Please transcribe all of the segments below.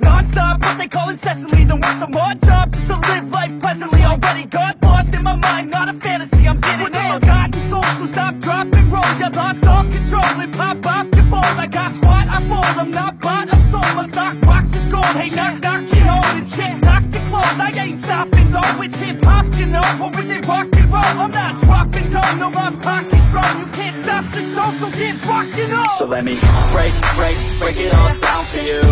non-stop What they call incessantly. Than work some odd job Just to live life pleasantly. Already got lost in my mind Not a fantasy, I'm getting With all gotten souls So stop, drop, and roll You lost all control. And pop off your ball I got squat, I fall I'm not bought, I'm sold. My stock rocks, it's gold. Hey, knock, knock, she holding shit. Talk to close, I ain't stopping though. It's hip-hop, you know. Or is it rock and roll? I'm not dropping tone No, my pocket's grown You can't stop the show So get rockin' on. So let me break, break, break it all down for you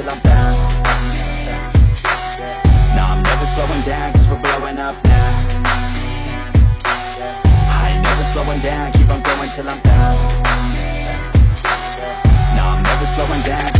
till I'm down No, I'm never slowing down, cause we're blowing up now. I ain't never slowing down, keep on going till I'm down No, I'm never slowing down,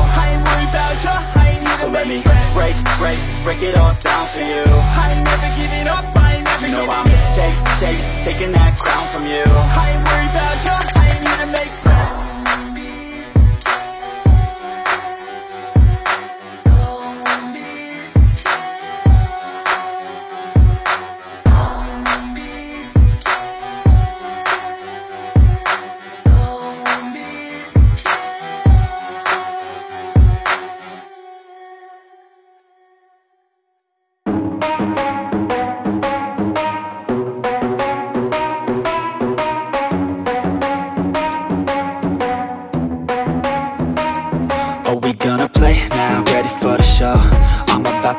me. Break, break, break it all down for you. I ain't never giving up, I ain't never you know I'm take, take, taking that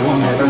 I will never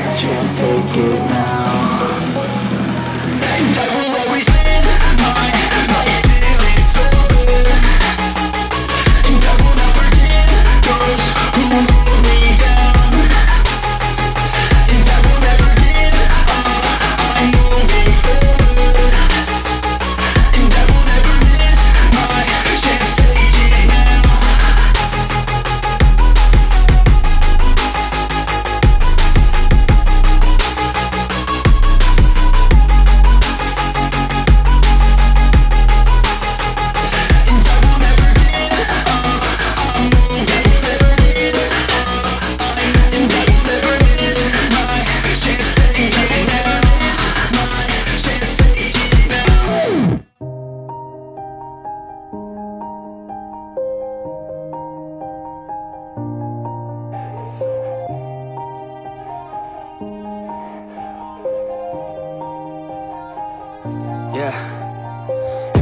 chance, take it now Yeah.